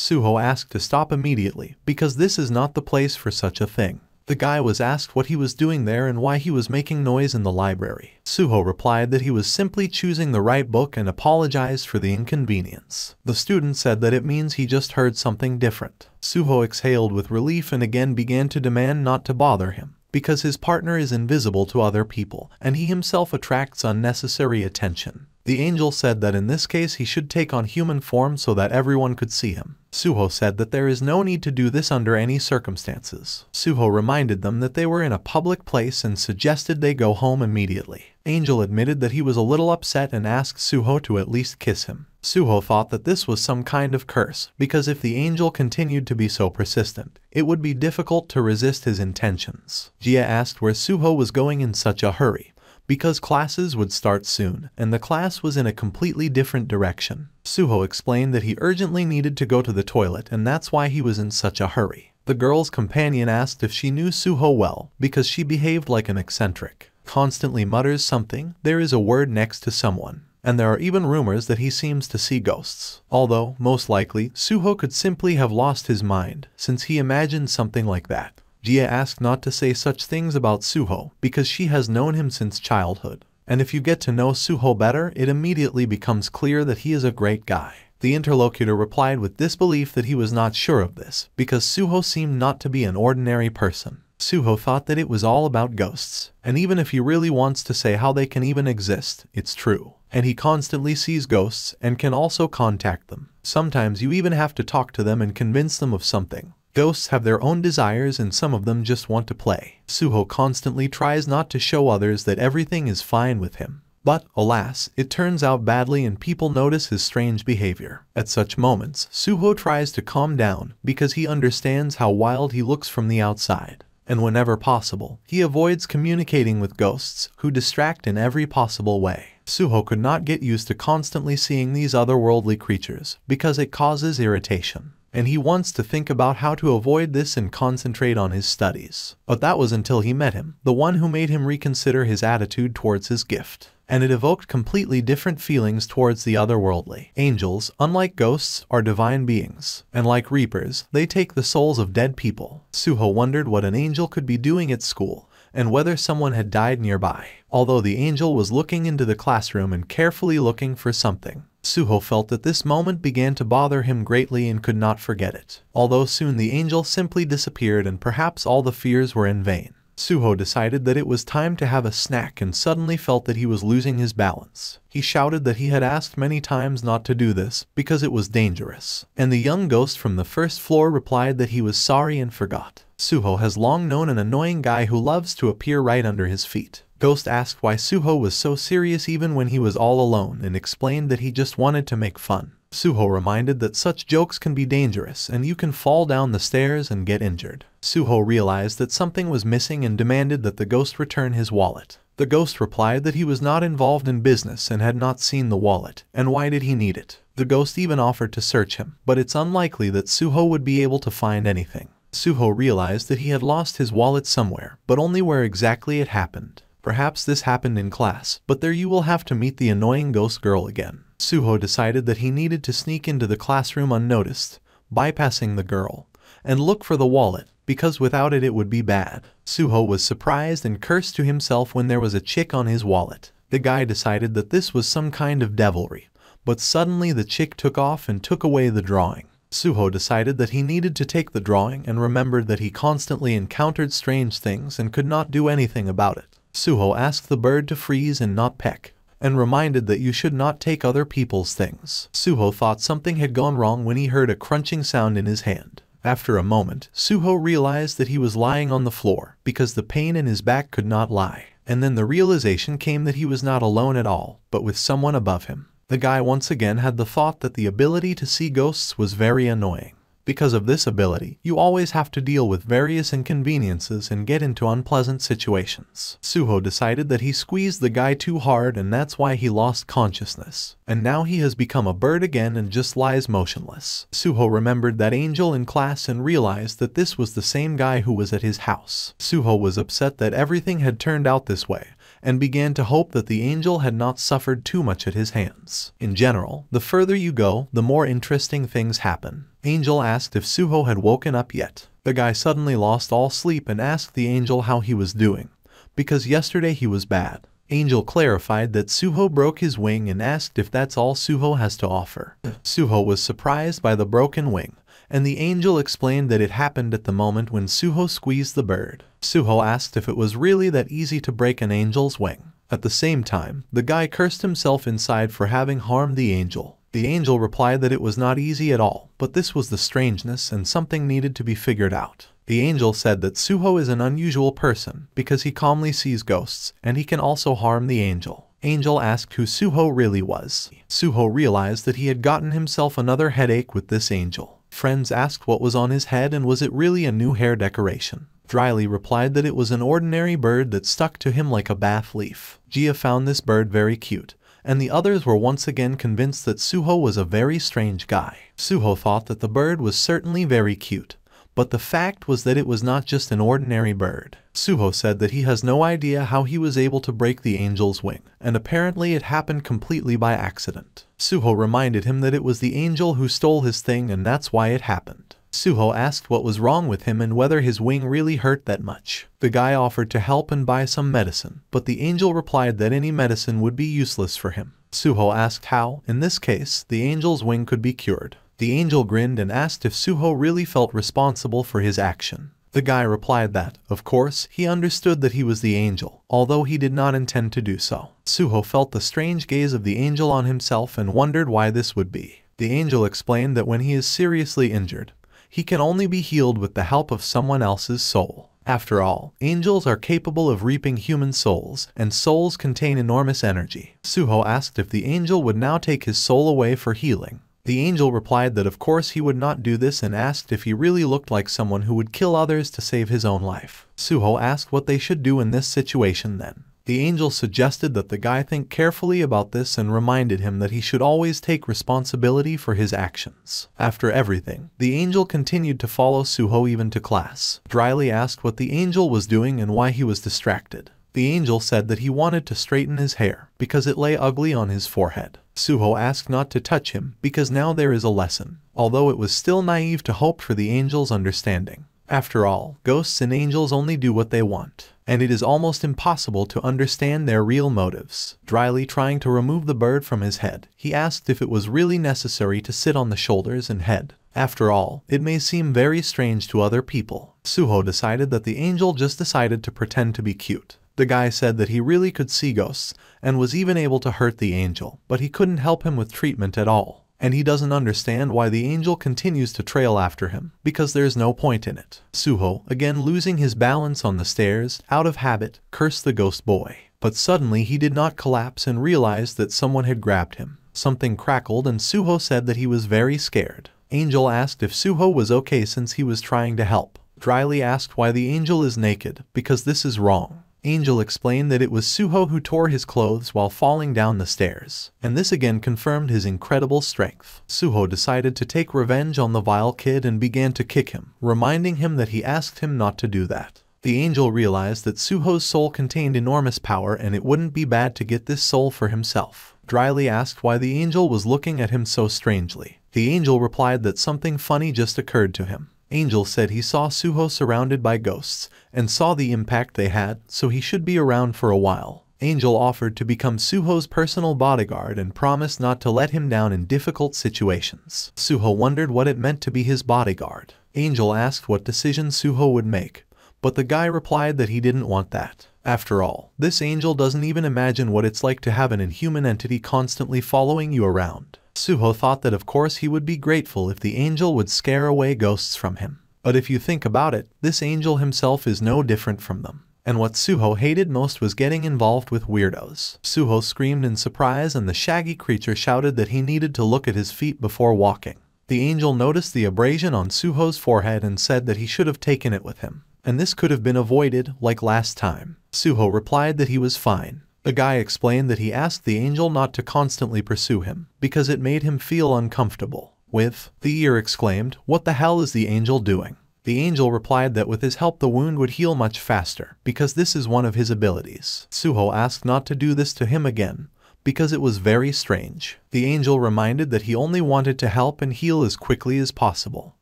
Suho asked to stop immediately because this is not the place for such a thing. The guy was asked what he was doing there and why he was making noise in the library. Suho replied that he was simply choosing the right book and apologized for the inconvenience. The student said that it means he just heard something different. Suho exhaled with relief and again began to demand not to bother him because his partner is invisible to other people and he himself attracts unnecessary attention. The angel said that in this case he should take on human form so that everyone could see him. Suho said that there is no need to do this under any circumstances. Suho reminded them that they were in a public place and suggested they go home immediately. Angel admitted that he was a little upset and asked Suho to at least kiss him. Suho thought that this was some kind of curse, because if the angel continued to be so persistent, it would be difficult to resist his intentions. Jia asked where Suho was going in such a hurry, because classes would start soon, and the class was in a completely different direction. Suho explained that he urgently needed to go to the toilet and that's why he was in such a hurry. The girl's companion asked if she knew Suho well, because she behaved like an eccentric. Constantly mutters something, there is a word next to someone. And there are even rumors that he seems to see ghosts. Although, most likely, Suho could simply have lost his mind, since he imagined something like that. Jia asked not to say such things about Suho because she has known him since childhood. And if you get to know Suho better, it immediately becomes clear that he is a great guy. The interlocutor replied with disbelief that he was not sure of this, because Suho seemed not to be an ordinary person. Suho thought that it was all about ghosts, and even if he really wants to say how they can even exist, it's true. And he constantly sees ghosts and can also contact them. Sometimes you even have to talk to them and convince them of something. Ghosts have their own desires and some of them just want to play. Suho constantly tries not to show others that everything is fine with him. But, alas, it turns out badly and people notice his strange behavior. At such moments, Suho tries to calm down because he understands how wild he looks from the outside. And whenever possible, he avoids communicating with ghosts who distract in every possible way. Suho could not get used to constantly seeing these otherworldly creatures because it causes irritation and he wants to think about how to avoid this and concentrate on his studies. But that was until he met him, the one who made him reconsider his attitude towards his gift. And it evoked completely different feelings towards the otherworldly. Angels, unlike ghosts, are divine beings. And like reapers, they take the souls of dead people. Suho wondered what an angel could be doing at school, and whether someone had died nearby. Although the angel was looking into the classroom and carefully looking for something, Suho felt that this moment began to bother him greatly and could not forget it. Although soon the angel simply disappeared and perhaps all the fears were in vain. Suho decided that it was time to have a snack and suddenly felt that he was losing his balance. He shouted that he had asked many times not to do this because it was dangerous. And the young ghost from the first floor replied that he was sorry and forgot. Suho has long known an annoying guy who loves to appear right under his feet. Ghost asked why Suho was so serious even when he was all alone and explained that he just wanted to make fun. Suho reminded that such jokes can be dangerous and you can fall down the stairs and get injured. Suho realized that something was missing and demanded that the ghost return his wallet. The ghost replied that he was not involved in business and had not seen the wallet, and why did he need it? The ghost even offered to search him, but it's unlikely that Suho would be able to find anything. Suho realized that he had lost his wallet somewhere, but only where exactly it happened. Perhaps this happened in class, but there you will have to meet the annoying ghost girl again. Suho decided that he needed to sneak into the classroom unnoticed, bypassing the girl, and look for the wallet, because without it it would be bad. Suho was surprised and cursed to himself when there was a chick on his wallet. The guy decided that this was some kind of devilry, but suddenly the chick took off and took away the drawing. Suho decided that he needed to take the drawing and remembered that he constantly encountered strange things and could not do anything about it. Suho asked the bird to freeze and not peck, and reminded that you should not take other people's things. Suho thought something had gone wrong when he heard a crunching sound in his hand. After a moment, Suho realized that he was lying on the floor because the pain in his back could not lie. And then the realization came that he was not alone at all, but with someone above him. The guy once again had the thought that the ability to see ghosts was very annoying. Because of this ability, you always have to deal with various inconveniences and get into unpleasant situations. Suho decided that he squeezed the guy too hard and that's why he lost consciousness. And now he has become a bird again and just lies motionless. Suho remembered that angel in class and realized that this was the same guy who was at his house. Suho was upset that everything had turned out this way, and began to hope that the angel had not suffered too much at his hands. In general, the further you go, the more interesting things happen. Angel asked if Suho had woken up yet. The guy suddenly lost all sleep and asked the angel how he was doing, because yesterday he was bad. Angel clarified that Suho broke his wing and asked if that's all Suho has to offer. Suho was surprised by the broken wing, and the angel explained that it happened at the moment when Suho squeezed the bird. Suho asked if it was really that easy to break an angel's wing. At the same time, the guy cursed himself inside for having harmed the angel. The angel replied that it was not easy at all, but this was the strangeness and something needed to be figured out. The angel said that Suho is an unusual person because he calmly sees ghosts and he can also harm the angel. Angel asked who Suho really was. Suho realized that he had gotten himself another headache with this angel. Friends asked what was on his head and was it really a new hair decoration. Dryly replied that it was an ordinary bird that stuck to him like a bath leaf. Jia found this bird very cute, and the others were once again convinced that Suho was a very strange guy. Suho thought that the bird was certainly very cute, but the fact was that it was not just an ordinary bird. Suho said that he has no idea how he was able to break the angel's wing, and apparently it happened completely by accident. Suho reminded him that it was the angel who stole his thing and that's why it happened. Suho asked what was wrong with him and whether his wing really hurt that much. The guy offered to help and buy some medicine, but the angel replied that any medicine would be useless for him. Suho asked how, in this case, the angel's wing could be cured. The angel grinned and asked if Suho really felt responsible for his action. The guy replied that, of course, he understood that he was the angel, although he did not intend to do so. Suho felt the strange gaze of the angel on himself and wondered why this would be. The angel explained that when he is seriously injured, he can only be healed with the help of someone else's soul. After all, angels are capable of reaping human souls, and souls contain enormous energy. Suho asked if the angel would now take his soul away for healing. The angel replied that of course he would not do this and asked if he really looked like someone who would kill others to save his own life. Suho asked what they should do in this situation then. The angel suggested that the guy think carefully about this and reminded him that he should always take responsibility for his actions. After everything, the angel continued to follow Suho even to class. Dryly asked what the angel was doing and why he was distracted. The angel said that he wanted to straighten his hair because it lay ugly on his forehead. Suho asked not to touch him because now there is a lesson, although it was still naive to hope for the angel's understanding. After all, ghosts and angels only do what they want, and it is almost impossible to understand their real motives. Dryly trying to remove the bird from his head, he asked if it was really necessary to sit on the shoulders and head. After all, it may seem very strange to other people. Suho decided that the angel just decided to pretend to be cute. The guy said that he really could see ghosts and was even able to hurt the angel, but he couldn't help him with treatment at all. And he doesn't understand why the angel continues to trail after him, because there's no point in it. Suho, again losing his balance on the stairs, out of habit, cursed the ghost boy. But suddenly he did not collapse and realized that someone had grabbed him. Something crackled and Suho said that he was very scared. Angel asked if Suho was okay since he was trying to help. Dryly asked why the angel is naked, because this is wrong. Angel explained that it was Suho who tore his clothes while falling down the stairs, and this again confirmed his incredible strength. Suho decided to take revenge on the vile kid and began to kick him, reminding him that he asked him not to do that. The angel realized that Suho's soul contained enormous power and it wouldn't be bad to get this soul for himself. Dryly asked why the angel was looking at him so strangely. The angel replied that something funny just occurred to him. Angel said he saw Suho surrounded by ghosts and saw the impact they had, so he should be around for a while. Angel offered to become Suho's personal bodyguard and promised not to let him down in difficult situations. Suho wondered what it meant to be his bodyguard. Angel asked what decision Suho would make, but the guy replied that he didn't want that. After all, this angel doesn't even imagine what it's like to have an inhuman entity constantly following you around. Suho thought that of course he would be grateful if the angel would scare away ghosts from him. But if you think about it, this angel himself is no different from them. And what Suho hated most was getting involved with weirdos. Suho screamed in surprise and the shaggy creature shouted that he needed to look at his feet before walking. The angel noticed the abrasion on Suho's forehead and said that he should have taken it with him. And this could have been avoided, like last time. Suho replied that he was fine, the guy explained that he asked the angel not to constantly pursue him, because it made him feel uncomfortable. With, the ear exclaimed, what the hell is the angel doing? The angel replied that with his help the wound would heal much faster, because this is one of his abilities. Suho asked not to do this to him again, because it was very strange. The angel reminded that he only wanted to help and heal as quickly as possible.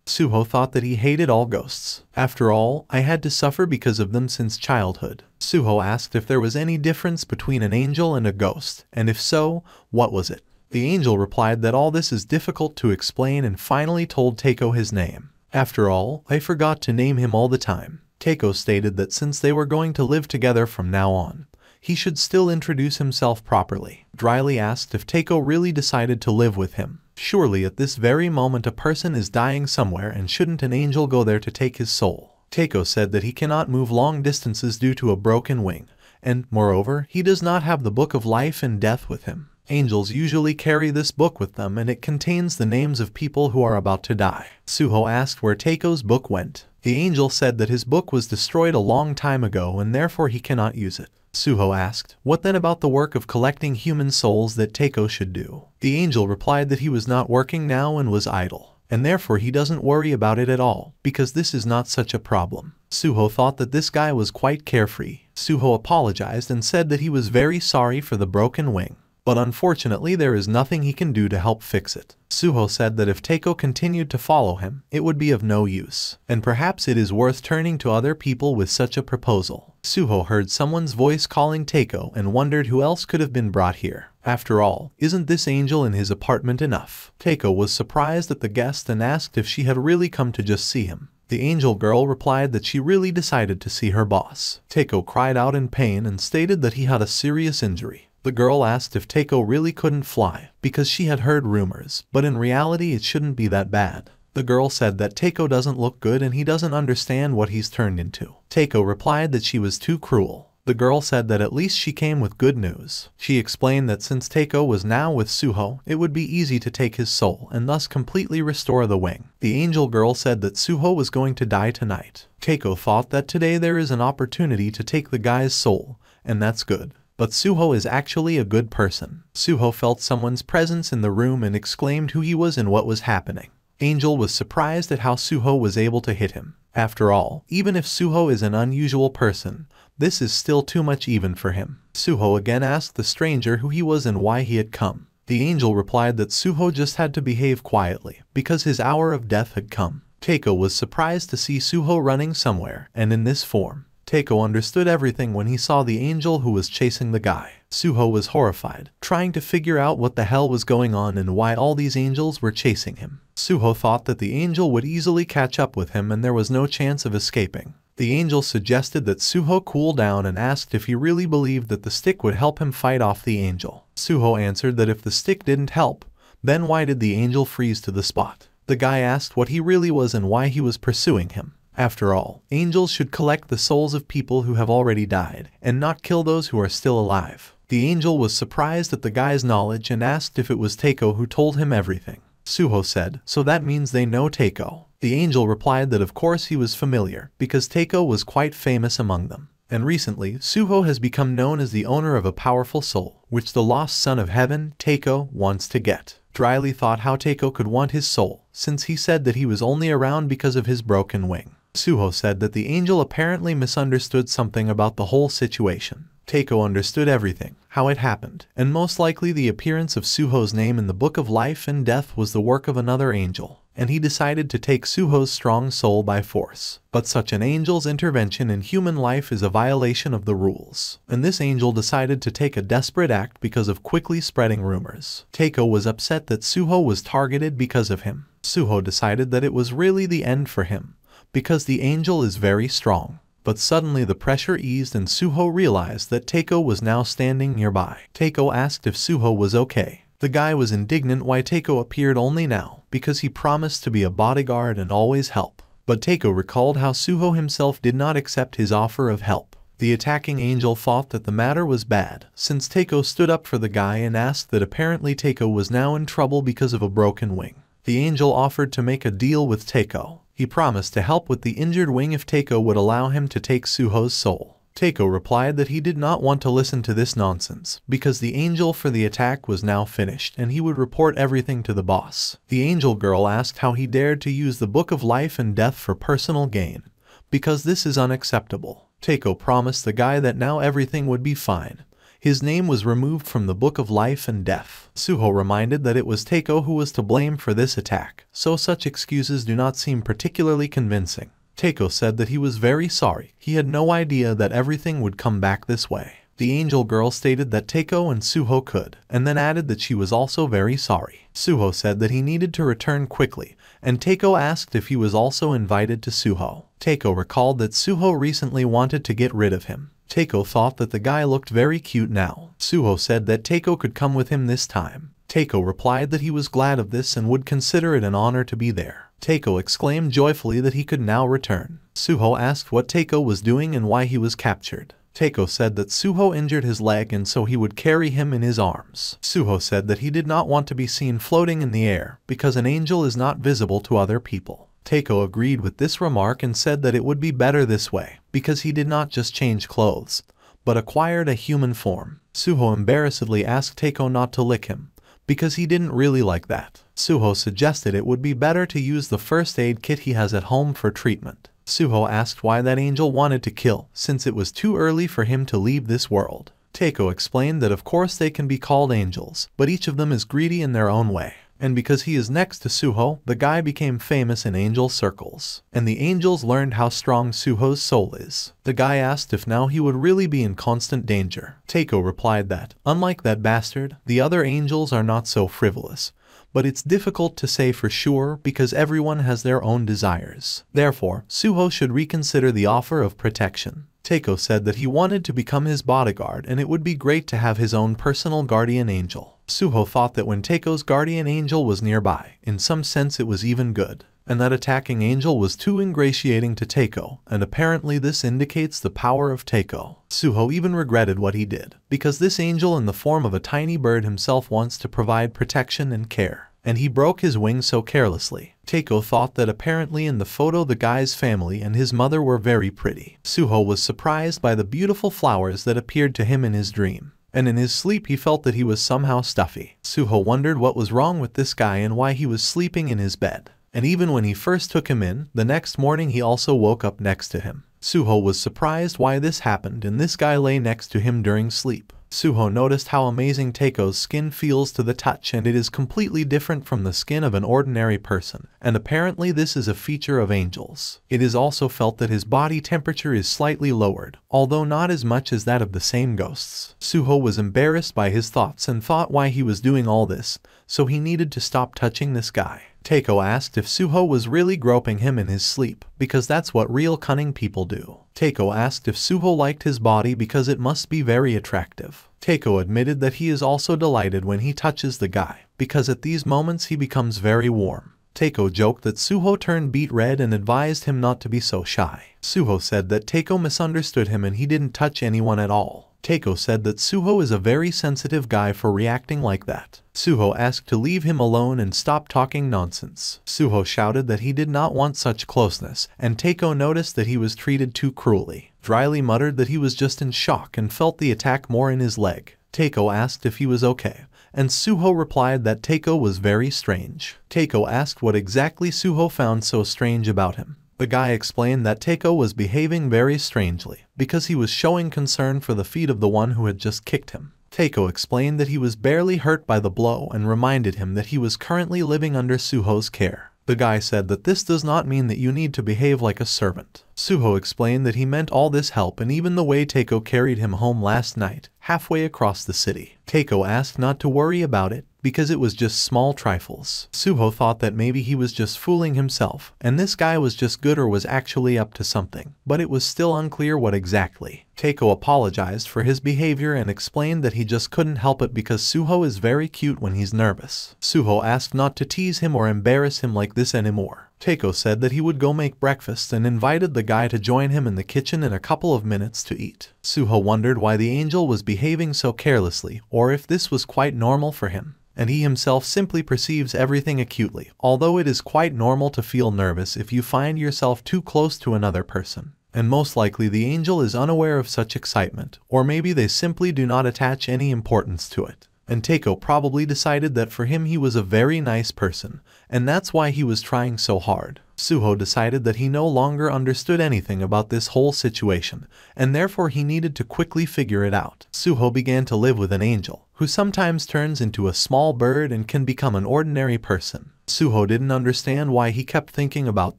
Suho thought that he hated all ghosts. After all, I had to suffer because of them since childhood. Suho asked if there was any difference between an angel and a ghost, and if so, what was it? The angel replied that all this is difficult to explain and finally told Teiko his name. After all, I forgot to name him all the time. Teiko stated that since they were going to live together from now on, he should still introduce himself properly. Dryly asked if Teiko really decided to live with him. Surely at this very moment a person is dying somewhere and shouldn't an angel go there to take his soul? Teiko said that he cannot move long distances due to a broken wing, and, moreover, he does not have the Book of Life and Death with him. Angels usually carry this book with them and it contains the names of people who are about to die. Suho asked where Teiko's book went. The angel said that his book was destroyed a long time ago and therefore he cannot use it. Suho asked, what then about the work of collecting human souls that Teiko should do? The angel replied that he was not working now and was idle, and therefore he doesn't worry about it at all, because this is not such a problem. Suho thought that this guy was quite carefree. Suho apologized and said that he was very sorry for the broken wing but unfortunately there is nothing he can do to help fix it. Suho said that if Teiko continued to follow him, it would be of no use, and perhaps it is worth turning to other people with such a proposal. Suho heard someone's voice calling Teiko and wondered who else could have been brought here. After all, isn't this angel in his apartment enough? Teiko was surprised at the guest and asked if she had really come to just see him. The angel girl replied that she really decided to see her boss. Teiko cried out in pain and stated that he had a serious injury. The girl asked if Teiko really couldn't fly, because she had heard rumors, but in reality it shouldn't be that bad. The girl said that Teiko doesn't look good and he doesn't understand what he's turned into. Teiko replied that she was too cruel. The girl said that at least she came with good news. She explained that since Teiko was now with Suho, it would be easy to take his soul and thus completely restore the wing. The angel girl said that Suho was going to die tonight. Teiko thought that today there is an opportunity to take the guy's soul, and that's good. But Suho is actually a good person. Suho felt someone's presence in the room and exclaimed who he was and what was happening. Angel was surprised at how Suho was able to hit him. After all, even if Suho is an unusual person, this is still too much even for him. Suho again asked the stranger who he was and why he had come. The angel replied that Suho just had to behave quietly, because his hour of death had come. Teiko was surprised to see Suho running somewhere, and in this form. Teiko understood everything when he saw the angel who was chasing the guy. Suho was horrified, trying to figure out what the hell was going on and why all these angels were chasing him. Suho thought that the angel would easily catch up with him and there was no chance of escaping. The angel suggested that Suho cool down and asked if he really believed that the stick would help him fight off the angel. Suho answered that if the stick didn't help, then why did the angel freeze to the spot? The guy asked what he really was and why he was pursuing him. After all, angels should collect the souls of people who have already died, and not kill those who are still alive. The angel was surprised at the guy's knowledge and asked if it was Teiko who told him everything. Suho said, so that means they know Teiko. The angel replied that of course he was familiar, because Teiko was quite famous among them. And recently, Suho has become known as the owner of a powerful soul, which the lost son of heaven, Teiko, wants to get. Dryly thought how Teiko could want his soul, since he said that he was only around because of his broken wing. Suho said that the angel apparently misunderstood something about the whole situation. Teiko understood everything, how it happened, and most likely the appearance of Suho's name in the Book of Life and Death was the work of another angel, and he decided to take Suho's strong soul by force. But such an angel's intervention in human life is a violation of the rules, and this angel decided to take a desperate act because of quickly spreading rumors. Teiko was upset that Suho was targeted because of him. Suho decided that it was really the end for him, because the angel is very strong. But suddenly the pressure eased and Suho realized that Teiko was now standing nearby. Teiko asked if Suho was okay. The guy was indignant why Teiko appeared only now, because he promised to be a bodyguard and always help. But Teiko recalled how Suho himself did not accept his offer of help. The attacking angel thought that the matter was bad, since Teiko stood up for the guy and asked that apparently Teiko was now in trouble because of a broken wing. The angel offered to make a deal with Teiko, he promised to help with the injured wing if Teiko would allow him to take Suho's soul. Takeo replied that he did not want to listen to this nonsense, because the angel for the attack was now finished and he would report everything to the boss. The angel girl asked how he dared to use the Book of Life and Death for personal gain, because this is unacceptable. Takeo promised the guy that now everything would be fine. His name was removed from the Book of Life and Death. Suho reminded that it was Takeo who was to blame for this attack, so such excuses do not seem particularly convincing. Takeo said that he was very sorry. He had no idea that everything would come back this way. The angel girl stated that Takeo and Suho could, and then added that she was also very sorry. Suho said that he needed to return quickly, and Takeo asked if he was also invited to Suho. Takeo recalled that Suho recently wanted to get rid of him. Takeo thought that the guy looked very cute now. Suho said that Takeo could come with him this time. Takeo replied that he was glad of this and would consider it an honor to be there. Takeo exclaimed joyfully that he could now return. Suho asked what Takeo was doing and why he was captured. Takeo said that Suho injured his leg and so he would carry him in his arms. Suho said that he did not want to be seen floating in the air because an angel is not visible to other people. Takeo agreed with this remark and said that it would be better this way because he did not just change clothes, but acquired a human form. Suho embarrassedly asked Takeo not to lick him because he didn't really like that. Suho suggested it would be better to use the first aid kit he has at home for treatment. Suho asked why that angel wanted to kill, since it was too early for him to leave this world. Takeo explained that of course they can be called angels, but each of them is greedy in their own way. And because he is next to Suho, the guy became famous in angel circles. And the angels learned how strong Suho's soul is. The guy asked if now he would really be in constant danger. Takeo replied that, unlike that bastard, the other angels are not so frivolous but it's difficult to say for sure because everyone has their own desires. Therefore, Suho should reconsider the offer of protection. Takeo said that he wanted to become his bodyguard and it would be great to have his own personal guardian angel. Suho thought that when Takeo's guardian angel was nearby, in some sense it was even good, and that attacking angel was too ingratiating to Takeo, and apparently this indicates the power of Takeo. Suho even regretted what he did, because this angel in the form of a tiny bird himself wants to provide protection and care and he broke his wing so carelessly. Takeo thought that apparently in the photo the guy's family and his mother were very pretty. Suho was surprised by the beautiful flowers that appeared to him in his dream. And in his sleep he felt that he was somehow stuffy. Suho wondered what was wrong with this guy and why he was sleeping in his bed. And even when he first took him in, the next morning he also woke up next to him. Suho was surprised why this happened and this guy lay next to him during sleep. Suho noticed how amazing Takeo's skin feels to the touch and it is completely different from the skin of an ordinary person, and apparently this is a feature of angels. It is also felt that his body temperature is slightly lowered, although not as much as that of the same ghosts. Suho was embarrassed by his thoughts and thought why he was doing all this, so he needed to stop touching this guy. Takeo asked if Suho was really groping him in his sleep, because that's what real cunning people do. Takeo asked if Suho liked his body because it must be very attractive. Takeo admitted that he is also delighted when he touches the guy, because at these moments he becomes very warm. Takeo joked that Suho turned beet red and advised him not to be so shy. Suho said that Takeo misunderstood him and he didn't touch anyone at all. Takeo said that Suho is a very sensitive guy for reacting like that. Suho asked to leave him alone and stop talking nonsense. Suho shouted that he did not want such closeness, and Takeo noticed that he was treated too cruelly. Dryly muttered that he was just in shock and felt the attack more in his leg. Takeo asked if he was okay, and Suho replied that Takeo was very strange. Takeo asked what exactly Suho found so strange about him. The guy explained that Takeo was behaving very strangely because he was showing concern for the feet of the one who had just kicked him. Takeo explained that he was barely hurt by the blow and reminded him that he was currently living under Suho's care. The guy said that this does not mean that you need to behave like a servant. Suho explained that he meant all this help and even the way Takeo carried him home last night, halfway across the city. Takeo asked not to worry about it because it was just small trifles. Suho thought that maybe he was just fooling himself, and this guy was just good or was actually up to something, but it was still unclear what exactly. Takeo apologized for his behavior and explained that he just couldn't help it because Suho is very cute when he's nervous. Suho asked not to tease him or embarrass him like this anymore. Takeo said that he would go make breakfast and invited the guy to join him in the kitchen in a couple of minutes to eat. Suho wondered why the angel was behaving so carelessly or if this was quite normal for him and he himself simply perceives everything acutely, although it is quite normal to feel nervous if you find yourself too close to another person. And most likely the angel is unaware of such excitement, or maybe they simply do not attach any importance to it. And Teiko probably decided that for him he was a very nice person, and that's why he was trying so hard. Suho decided that he no longer understood anything about this whole situation, and therefore he needed to quickly figure it out. Suho began to live with an angel, who sometimes turns into a small bird and can become an ordinary person. Suho didn't understand why he kept thinking about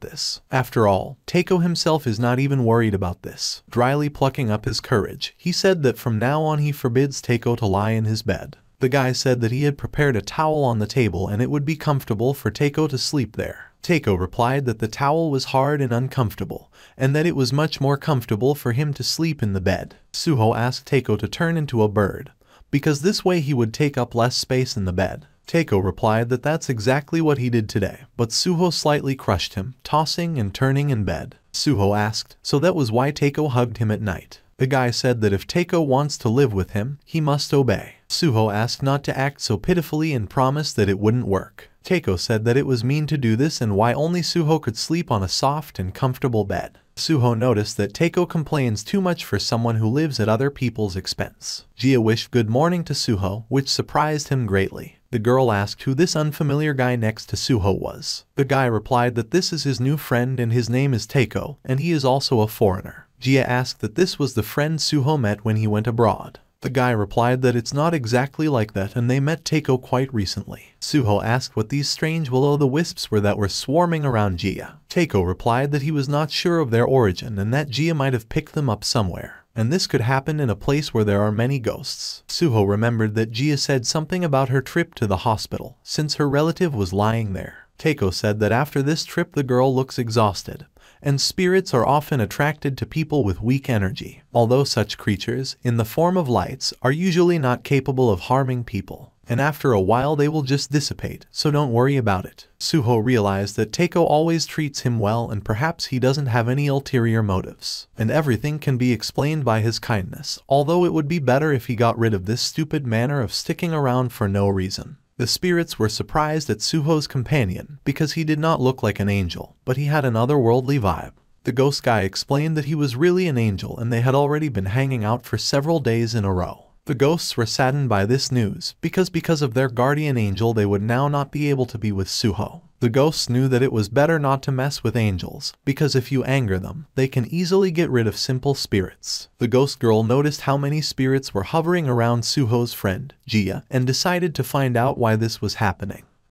this. After all, Teiko himself is not even worried about this. Dryly plucking up his courage, he said that from now on he forbids Teiko to lie in his bed. The guy said that he had prepared a towel on the table and it would be comfortable for Teiko to sleep there. Teiko replied that the towel was hard and uncomfortable, and that it was much more comfortable for him to sleep in the bed. Suho asked Teiko to turn into a bird, because this way he would take up less space in the bed. Teiko replied that that's exactly what he did today, but Suho slightly crushed him, tossing and turning in bed. Suho asked, so that was why Teiko hugged him at night. The guy said that if Teiko wants to live with him, he must obey. Suho asked not to act so pitifully and promised that it wouldn't work. Teiko said that it was mean to do this and why only Suho could sleep on a soft and comfortable bed. Suho noticed that Teiko complains too much for someone who lives at other people's expense. Jia wished good morning to Suho, which surprised him greatly. The girl asked who this unfamiliar guy next to Suho was. The guy replied that this is his new friend and his name is Teiko, and he is also a foreigner. Jia asked that this was the friend Suho met when he went abroad. The guy replied that it's not exactly like that and they met Teiko quite recently. Suho asked what these strange will-o'-the-wisps were that were swarming around Jia. Teiko replied that he was not sure of their origin and that Jia might have picked them up somewhere. And this could happen in a place where there are many ghosts. Suho remembered that Jia said something about her trip to the hospital, since her relative was lying there. Teiko said that after this trip the girl looks exhausted, and spirits are often attracted to people with weak energy, although such creatures, in the form of lights, are usually not capable of harming people. And after a while they will just dissipate, so don't worry about it. Suho realized that Teiko always treats him well and perhaps he doesn't have any ulterior motives. And everything can be explained by his kindness, although it would be better if he got rid of this stupid manner of sticking around for no reason. The spirits were surprised at Suho's companion because he did not look like an angel, but he had an otherworldly vibe. The ghost guy explained that he was really an angel and they had already been hanging out for several days in a row. The ghosts were saddened by this news because because of their guardian angel they would now not be able to be with Suho. The ghosts knew that it was better not to mess with angels, because if you anger them, they can easily get rid of simple spirits. The ghost girl noticed how many spirits were hovering around Suho's friend, Jia, and decided to find out why this was happening.